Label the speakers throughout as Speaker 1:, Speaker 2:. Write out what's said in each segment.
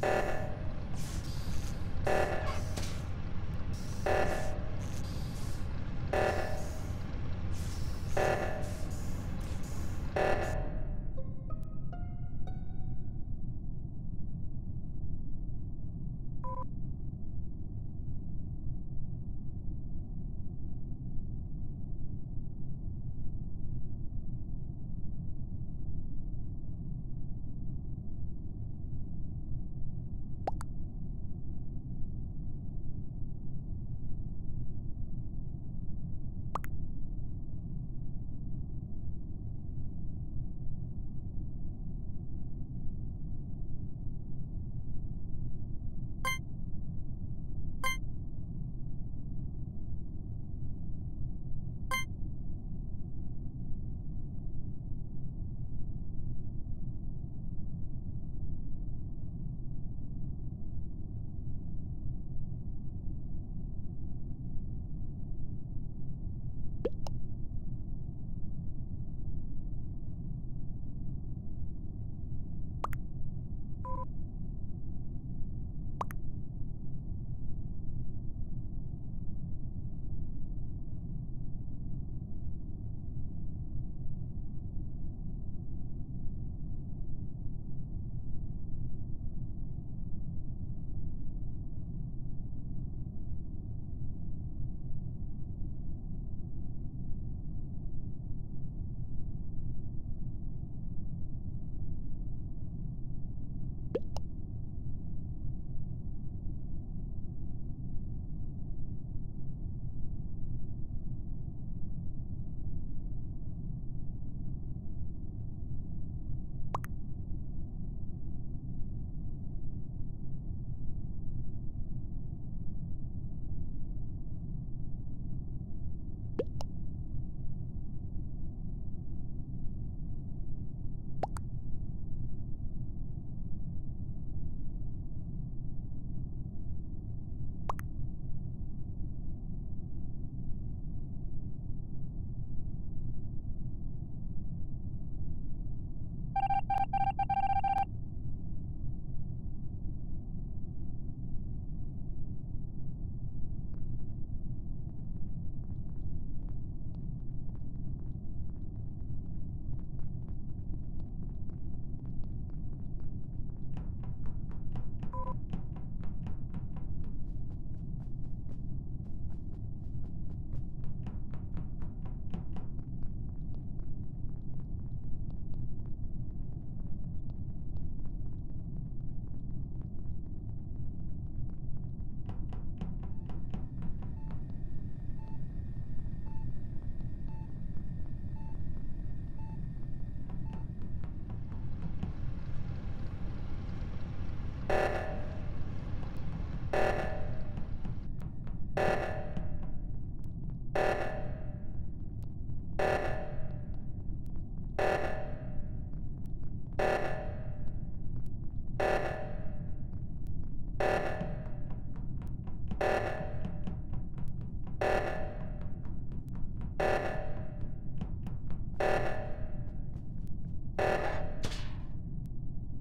Speaker 1: Thank you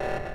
Speaker 1: you